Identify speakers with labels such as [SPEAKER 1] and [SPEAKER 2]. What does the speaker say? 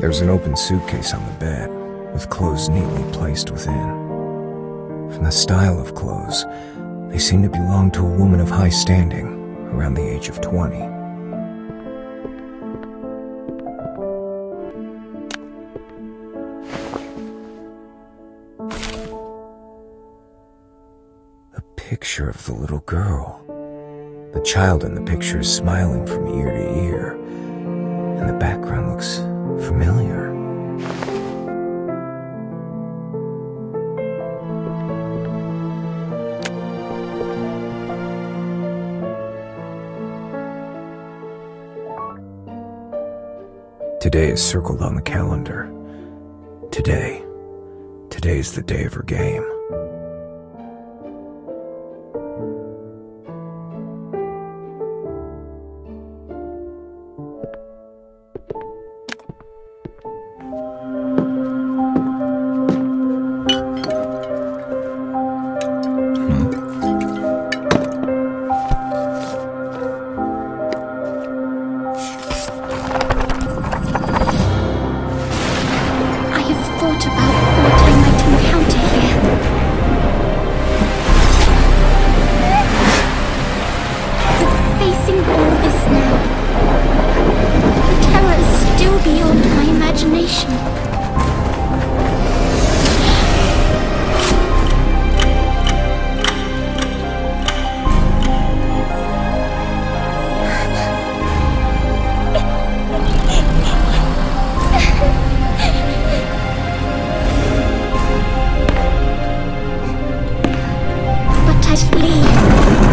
[SPEAKER 1] There's an open suitcase on the bed, with clothes neatly placed within. From the style of clothes, they seem to belong to a woman of high standing, around the age of 20. A picture of the little girl. The child in the picture is smiling from ear to ear, Today is circled on the calendar. Today. Today is the day of her game.
[SPEAKER 2] Least